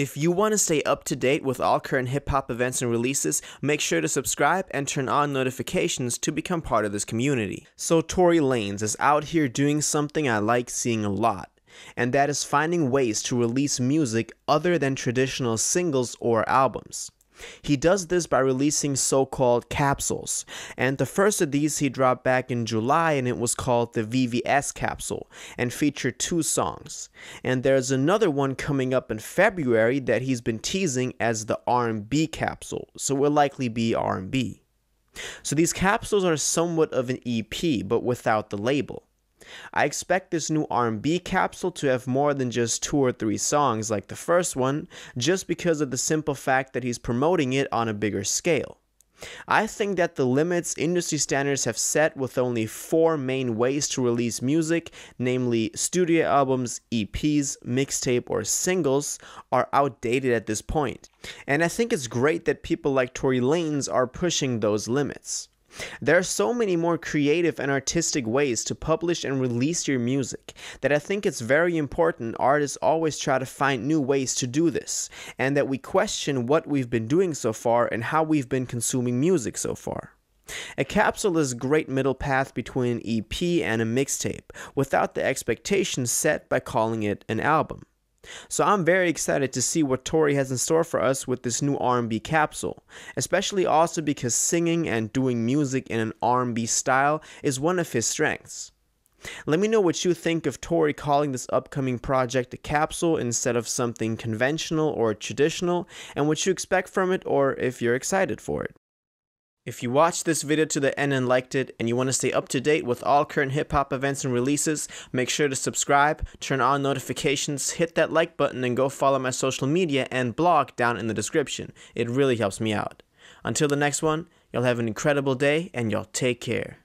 If you want to stay up to date with all current hip hop events and releases, make sure to subscribe and turn on notifications to become part of this community. So, Tory Lanez is out here doing something I like seeing a lot, and that is finding ways to release music other than traditional singles or albums. He does this by releasing so called capsules, and the first of these he dropped back in July and it was called the VVS capsule and featured two songs. And there's another one coming up in February that he's been teasing as the R&B capsule, so will likely be R&B. So these capsules are somewhat of an EP but without the label. I expect this new R&B capsule to have more than just two or three songs like the first one, just because of the simple fact that he's promoting it on a bigger scale. I think that the limits industry standards have set with only four main ways to release music, namely studio albums, EPs, mixtape, or singles, are outdated at this point. And I think it's great that people like Tory Lanez are pushing those limits. There are so many more creative and artistic ways to publish and release your music that I think it's very important artists always try to find new ways to do this, and that we question what we've been doing so far and how we've been consuming music so far. A capsule is a great middle path between an EP and a mixtape, without the expectations set by calling it an album. So I'm very excited to see what Tory has in store for us with this new R&B capsule, especially also because singing and doing music in an R&B style is one of his strengths. Let me know what you think of Tory calling this upcoming project a capsule instead of something conventional or traditional, and what you expect from it or if you're excited for it. If you watched this video to the end and liked it, and you want to stay up to date with all current hip hop events and releases, make sure to subscribe, turn on notifications, hit that like button, and go follow my social media and blog down in the description. It really helps me out. Until the next one, y'all have an incredible day and y'all take care.